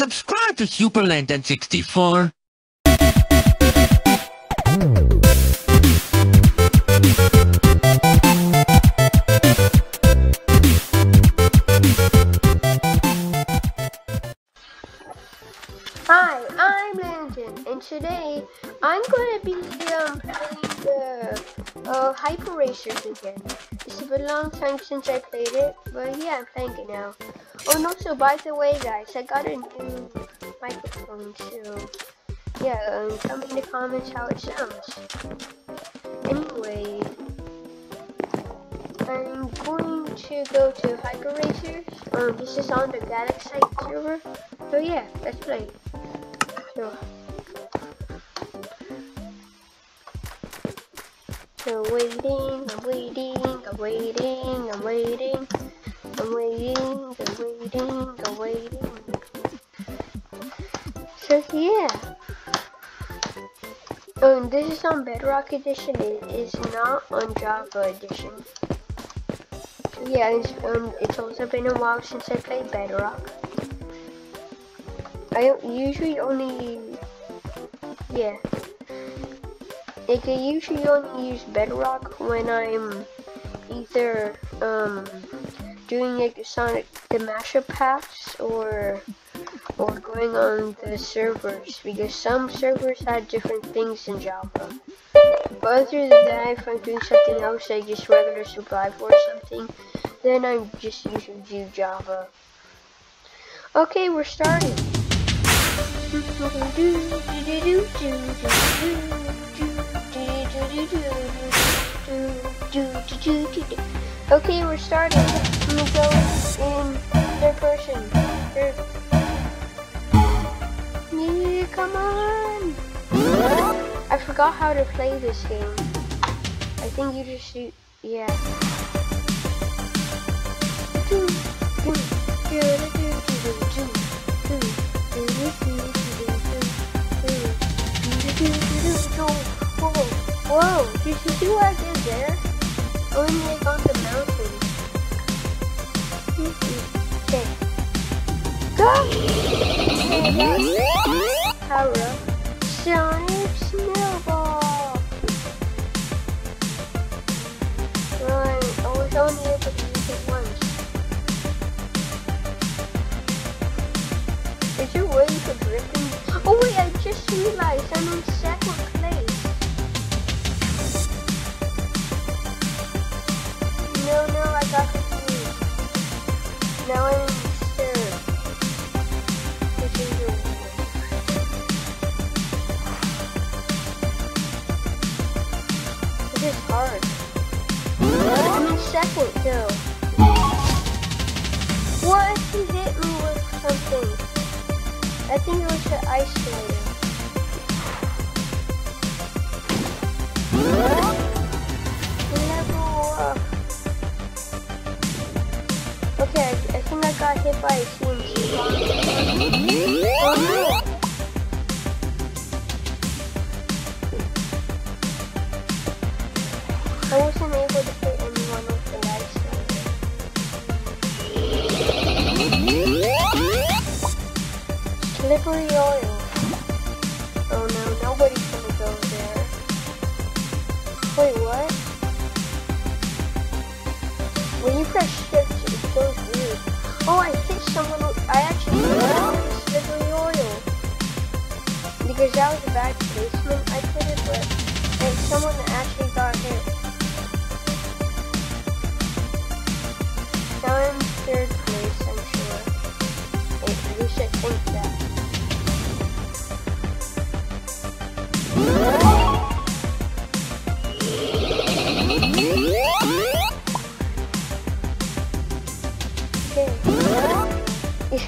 Subscribe to Super Landon 64. Hi, I'm Landon, and today I'm going to be um, playing the uh, Hyper Racers again. It's been a long time since I played it, but yeah, I'm playing it now. Oh, no, so by the way, guys, I got a new microphone, so yeah, um, tell me in the comments how it sounds. Anyway, I'm going to go to Hyper Racers. Um, this is on the Galaxite server. So yeah, let's play. So, so waiting, I'm waiting, I'm waiting, I'm waiting, I'm waiting, I'm waiting, I'm waiting. So yeah. Um, this is on Bedrock Edition. It is not on Java Edition. Yeah, it's, um, it's also been a while since I played Bedrock. I usually only, yeah. Like I usually only use Bedrock when I'm either um doing like Sonic the mashup packs or or going on the servers because some servers had different things in Java. But other than that, if I'm doing something else like just regular survival or something, then I'm just usually do Java. Okay, we're starting. Okay, we're starting. Me go in third person. Third. Yeah, come on. I forgot how to play this game. I think you just shoot. Yeah. Whoa, did you see what I did there? Oh, Only Power I think it was the. Level up. Okay, I, I think I got hit by a CNC. Oh no! Slippery oil. Oh no, nobody's gonna go there. Wait, what? When you press shift, it goes weird. Oh, I hit someone. I actually hit with slippery oil. Because that was a bad placement, I put it, but and someone actually got hit. Now I'm third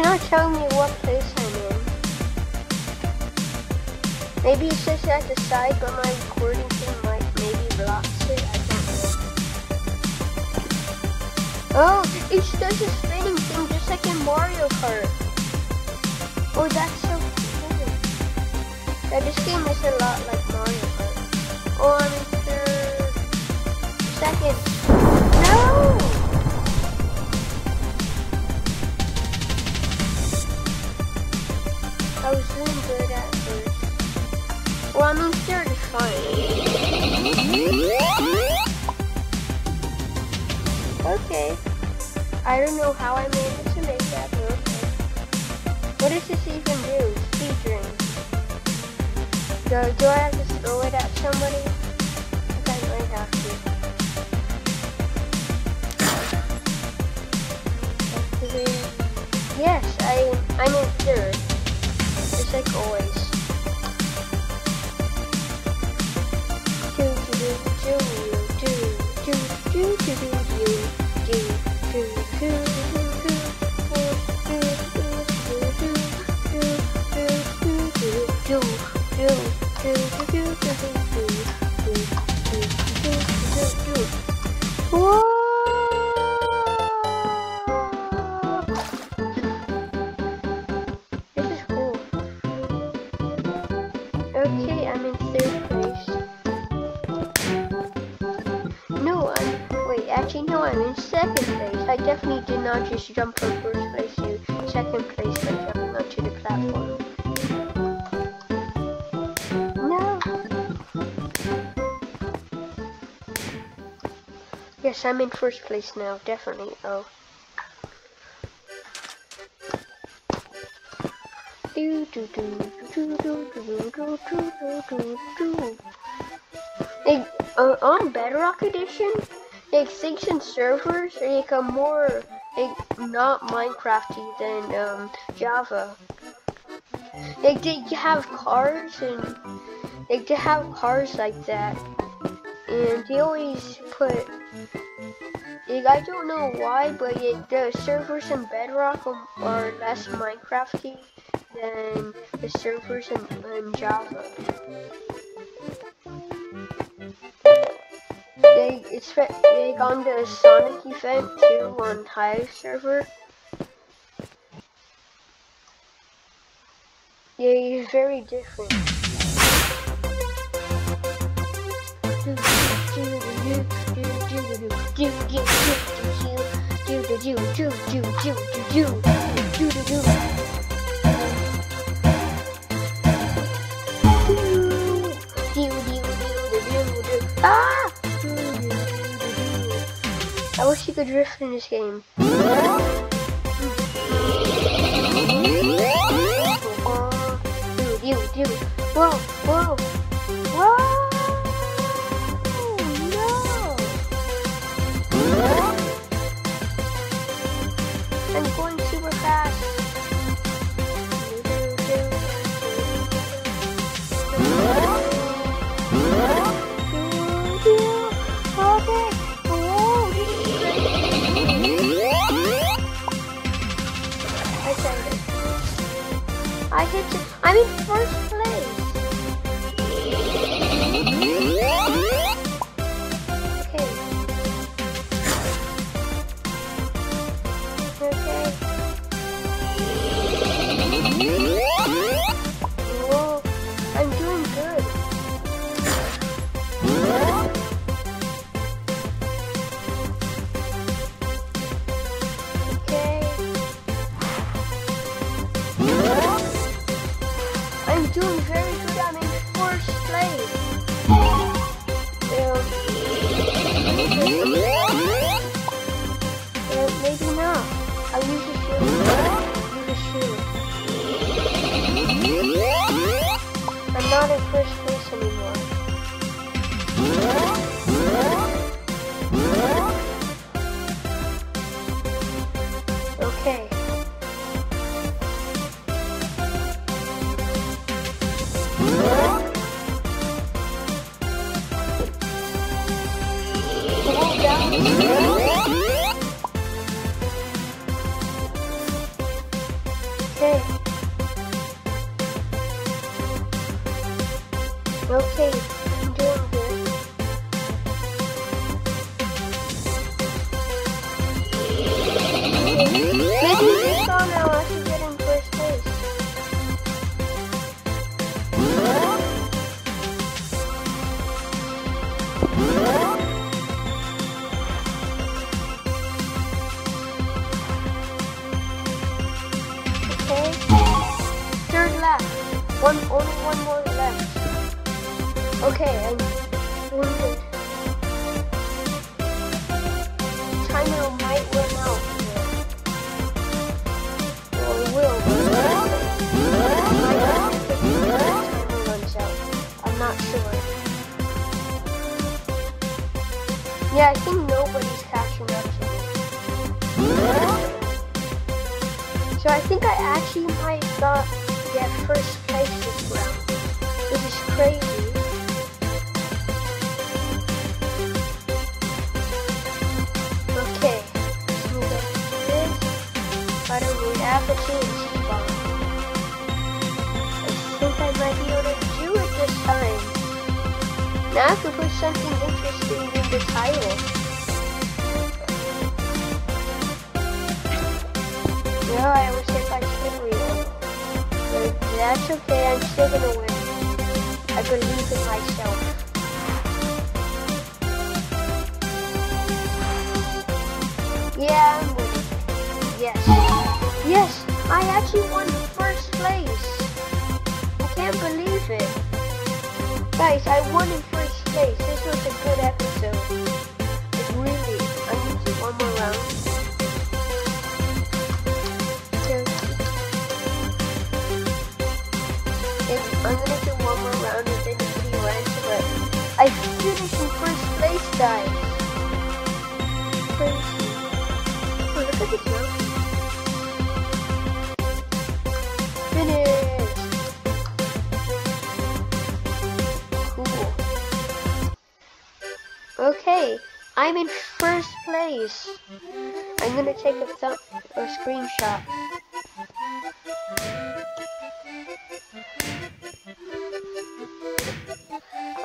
It's not telling me what place I'm in. Maybe it says at the side, but my recording thing might maybe blocks it. I don't know. Oh, it does a spinning thing just like in Mario Kart. Oh, that's so cool. Yeah, this game is a lot like Mario Kart. In third. Second. No! Well, I mean, is fine. Okay. I don't know how I managed to make that, but okay. What does this even do? Speed Do, do I have to throw it at somebody? I think I might have to. Activate. Yes, I, I'm in third. Just like always. Okay, I'm in third place. No, I'm wait, actually no, I'm in second place. I definitely did not just jump from first place to second place by jumping onto the platform. No. Yes, I'm in first place now, definitely. Oh. Like, uh, on Bedrock Edition, the extinction servers are like a more like not Minecrafty than um, Java. Like they have cars and like they have cars like that, and they always put. Like, I don't know why, but the servers in Bedrock are less Minecrafty than the servers in, in Java. They they on the Sonic event too on Hive server. Yeah, it's very different. Ah! I wish you could drift in this game. Dude, you, dude. Whoa, whoa, whoa! I'm doing good. Okay. I'm doing very good. I'm in first place. Um, uh, maybe not. A not in first place anymore. Okay. One, only one more left. Okay, and one good. Sure. Yeah, I think nobody's catching up to me. So I think I actually might got get first place this round. This is crazy. Okay, this. I don't need apathy Now I can put something interesting in the title. No, I was hit by Kinrio. But that's okay, I'm still gonna win. I believe in myself. Yeah, I'm winning. Yes. Yes, I actually won first place. I can't believe it. Guys, I won in first place. This was a good episode. It really. I need to one more round. And I'm gonna do one more round and then it's pretty ranch, but I finished in first place, guys. Crazy. Oh, look at this now. Finished. Okay, I'm in first place. I'm gonna take a thumb a screenshot.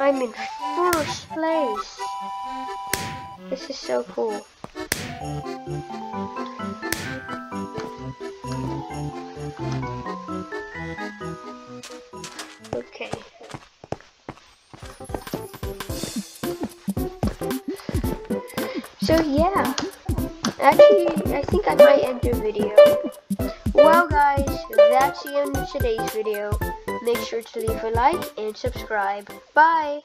I'm in first place. This is so cool. Okay. So yeah, actually, I think I might end the video. Well guys, that's the end of today's video. Make sure to leave a like and subscribe. Bye!